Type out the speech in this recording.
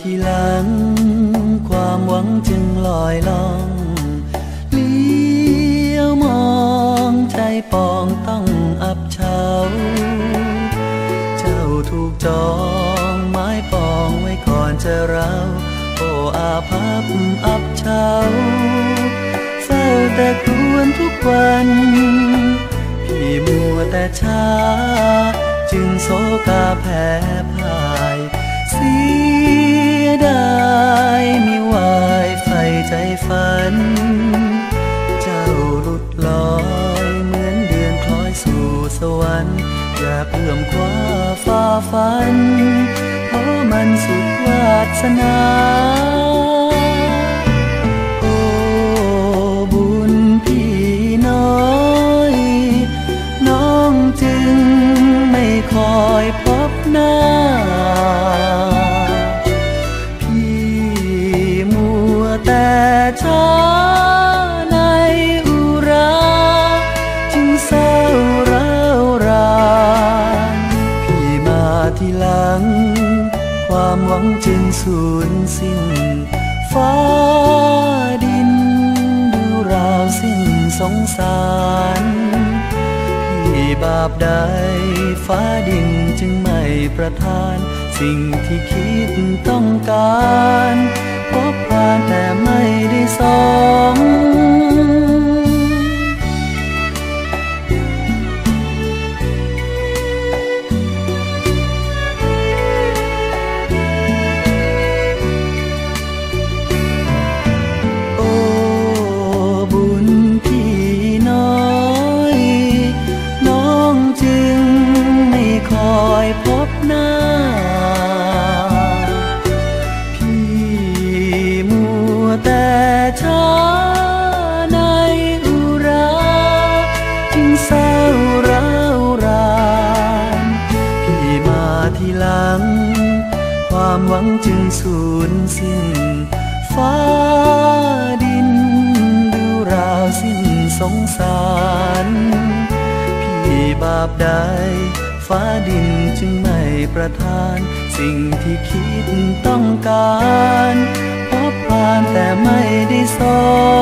ทีหลัง ความหวังจึงลอยล่องเลี้ยวมองใจปองต้องอับเฉาเจ้าถูกจองไม้ปองไว้ก่อนจะเราโอ้อาภัพอับเฉาเฝ้าแต่ครวนทุกวันพี่มัวแต่ช้า จึงโศกาแพ้พ่า เจ้าหลุดลอยเหมือนเดือนคล้อยสู่สวรรค์อยากเอื้อมคว้าฟ้าฝัน เพราะมันสุดวาสนาโอ้บุญพี่น้อย น้องจึงไม่คอยพบหน้าพี่มัวแต่ช้า ทีหลัง ความหวังจึงสูญสิ้น ฟ้าดิน ดูราวสิ้นสงสารพี่บาปใดฟ้าดินจึงไม่ประทาน สิ่งที่คิดต้องการ ทีหลัง ความหวังจึงสูญสิ้น ฟ้าดินดูราวสิ้นสงสาร พี่บาปใด ฟ้าดินจึงไม่ประทาน สิ่งที่คิดต้องการ พบผ่านแต่ไม่ได้สม